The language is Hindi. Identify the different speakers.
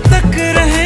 Speaker 1: तक रहे